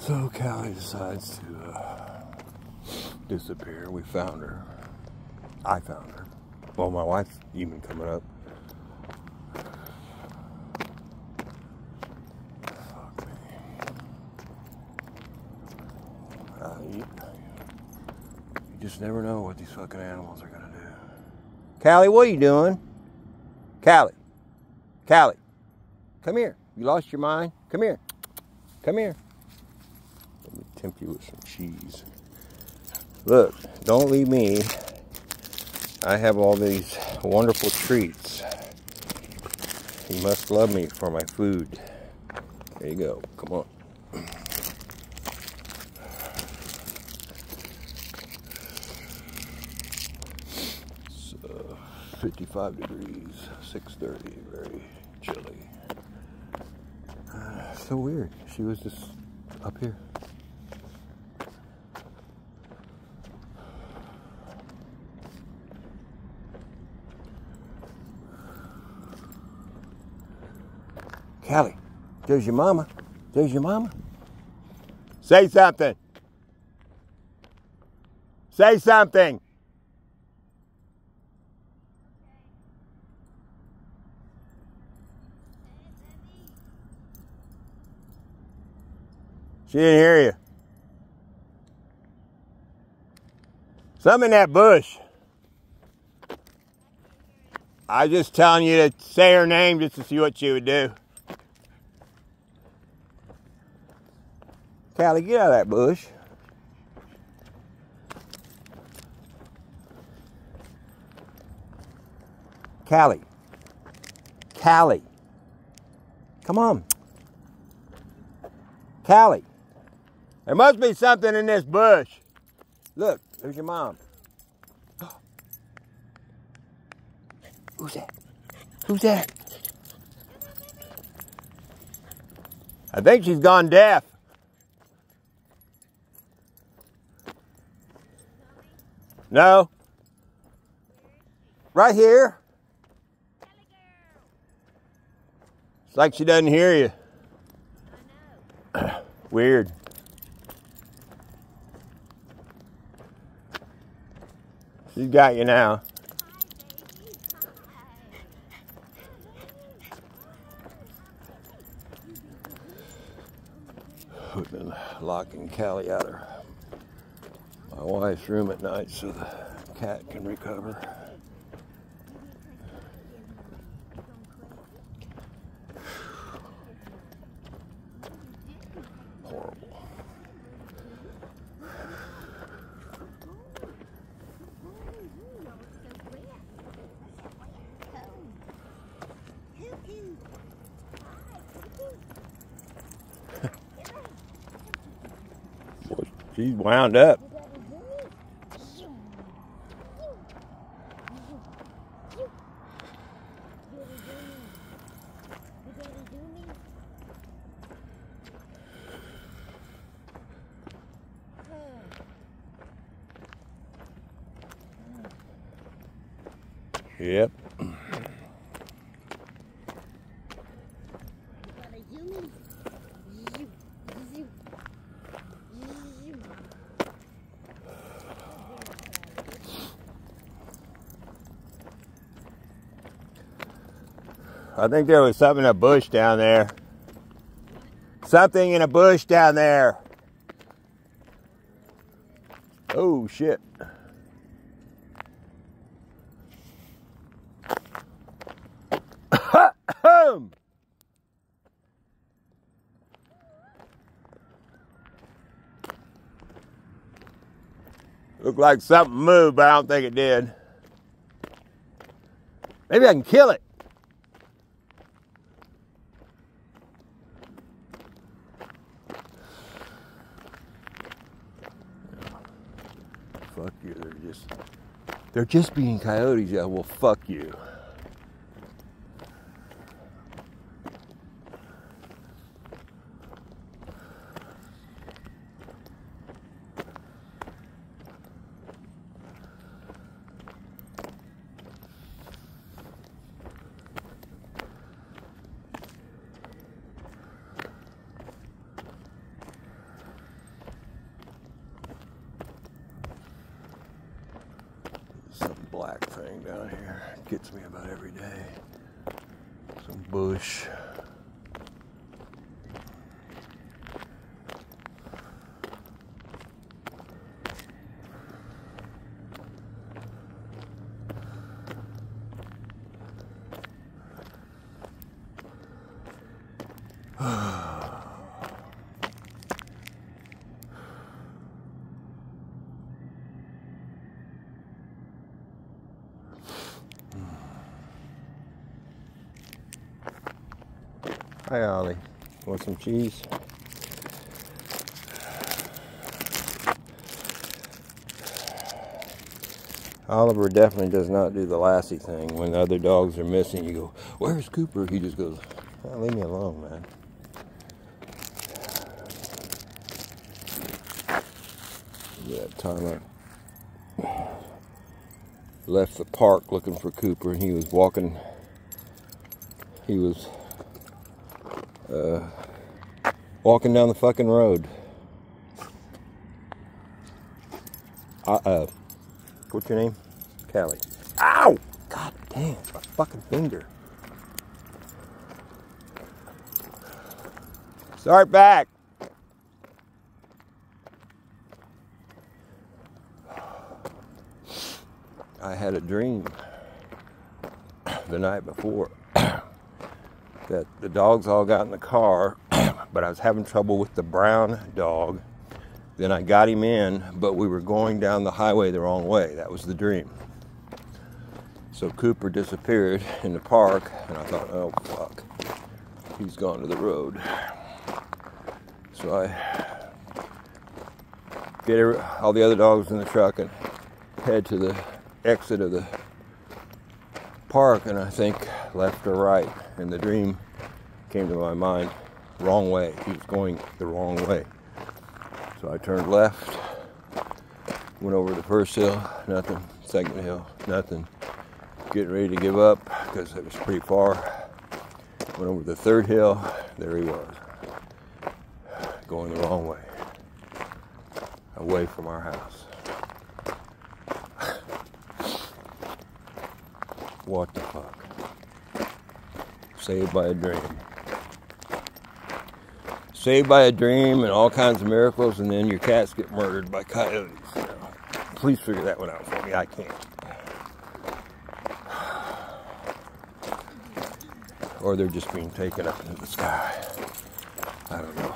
So Callie decides to uh, disappear. We found her. I found her. Well, my wife's even coming up. Fuck me. Uh, you, you just never know what these fucking animals are gonna do. Callie, what are you doing? Callie. Callie. Come here. You lost your mind? Come here. Come here. Tempt you with some cheese. Look, don't leave me. I have all these wonderful treats. You must love me for my food. There you go. Come on. Uh, 55 degrees, 6:30, very chilly. Uh, so weird. She was just up here. Callie, there's your mama. There's your mama. Say something. Say something. She didn't hear you. Some in that bush. I was just telling you to say her name just to see what she would do. Callie, get out of that bush. Callie. Callie. Come on. Callie. There must be something in this bush. Look, there's your mom. Who's that? Who's that? I think she's gone deaf. No. Right here. It's like she doesn't hear you. Weird. She's got you now. We've locking Callie out of my wife's room at night so the cat can recover. Horrible. She's wound up. Yep. I think there was something in a bush down there. Something in a bush down there. Oh shit. Looked like something moved, but I don't think it did. Maybe I can kill it. Fuck you. They're just they're just being coyotes. Yeah, well fuck you. Some black thing down here. Gets me about every day. Some bush. Hi, Ollie. Want some cheese? Oliver definitely does not do the Lassie thing. When the other dogs are missing, you go, Where's Cooper? He just goes, oh, Leave me alone, man. That time I left the park looking for Cooper, and he was walking. He was uh, walking down the fucking road. Uh, uh, what's your name? Callie. Ow! God damn, my fucking finger. Start back. I had a dream the night before that the dogs all got in the car, but I was having trouble with the brown dog. Then I got him in, but we were going down the highway the wrong way. That was the dream. So Cooper disappeared in the park, and I thought, oh fuck, he's gone to the road. So I get all the other dogs in the truck and head to the exit of the park, and I think left or right. And the dream came to my mind wrong way. He was going the wrong way. So I turned left, went over the first hill, nothing. Second hill, nothing. Getting ready to give up because it was pretty far. Went over the third hill, there he was. Going the wrong way. Away from our house. what the fuck? Saved by a dream. Saved by a dream and all kinds of miracles, and then your cats get murdered by coyotes. please figure that one out for me. I can't. Or they're just being taken up into the sky. I don't know.